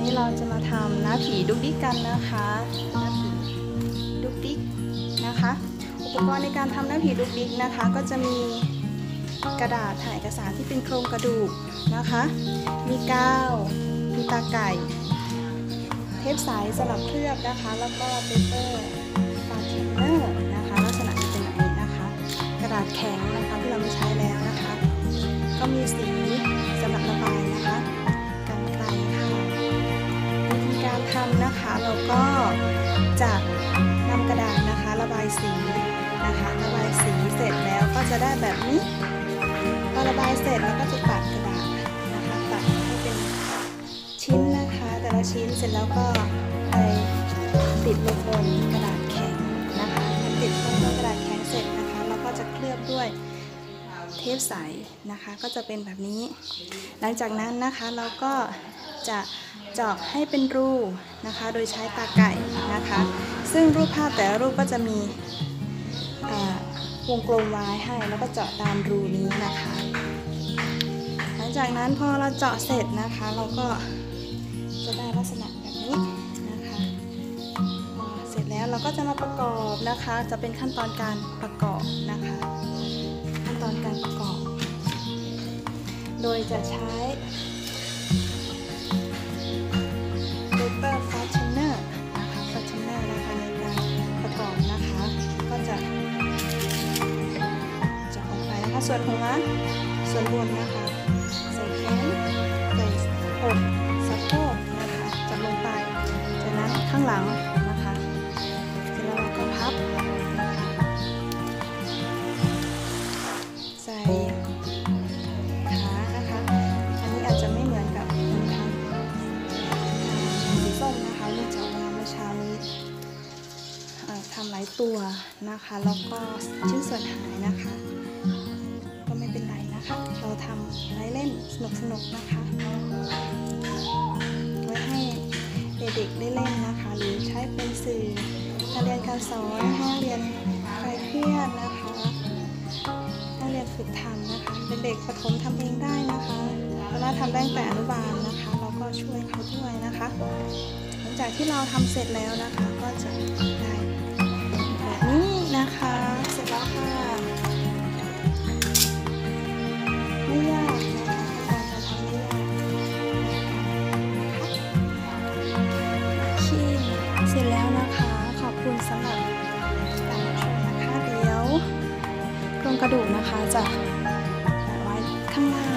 นี้เราจะมาทำหน้าผีดุ๊กดิ๊กกันนะคะหน้าผีดุ๊กดิ๊กนะคะ อุปกรณ์ในการทำหน้าผีดุ๊กดิ๊กนะคะ ก็จะมีกระดาษถ่ายเอกสารที่เป็นโครงกระดูกนะคะ มีกาวมีตาไก่ เทปใสสำหรับเคลือบนะคะ แล้วก็ paper fastener นะคะ ลักษณะจะเป็นแบบนี้นะคะ กระดาษแข็งนะคะที่เราไม่ใช้แล้วนะคะ ก็มีสี นะคะเราก็จะนำกระดาษนะคะระบายสีนะคะระบายสีเสร็จแล้วก็จะได้แบบนี้พอระบายเสร็จเราก็จะตัดกระดาษนะคะตัดให้เป็นชิ้นนะคะ แต่ละชิ้นเสร็จแล้วก็ไปติดลงบนกระดาษแข็งนะคะติดลงบนกระดาษแข็งเสร็จนะคะเราก็จะเคลือบด้วยเทปใสนะคะ ก็จะเป็นแบบนี้ หลังจากนั้นนะคะเราก็ จะเจาะให้เป็นรูนะคะ โดยใช้ตาไก่นะคะ ซึ่งรูปภาพแต่ละรูปก็จะมีวงกลมไว้ให้แล้วก็เจาะตามรูนี้นะคะ หลังจากนั้นพอเราเจาะเสร็จนะคะ เราก็จะได้ลักษณะแบบนี้นะคะเสร็จแล้วเราก็จะมาประกอบนะคะ จะเป็นขั้นตอนการประกอบนะคะ ขั้นตอนการประกอบ โดยจะใช้ ส่วนหัวส่วนบนนะคะใส่แขนใส่อกสะโพกนะคะจะลงไปจากนั้นข้างหลังนะคะเสร็จแล้วเราก็พับใส่ขานะคะ อันนี้อาจจะไม่เหมือนกับคนทำสีส้มนะคะเนื่องจากว่าเมื่อเช้านี้ทำหลายตัวนะคะ แล้วก็ชิ้นส่วนหายนะคะ นะคะเราทำไล่เล่นสนุกๆนะคะไว้ให้เด็กๆได้เล่นนะคะ หรือใช้เป็นสื่อการเรียนการสอนห้นักเรียนคลายเครียดนะคะนักเรียนฝึกทำนะคะเด็กๆประถมทำเองได้นะคะสามาทำได้ตั้งแต่อนุบาลนะคะ เราก็ช่วยเขาด้วยนะคะ หลังจากที่เราทำเสร็จแล้วนะคะก็จะได้แบบนี้นะคะ กระดูกนะคะจะแปะไว้ข้างล่าง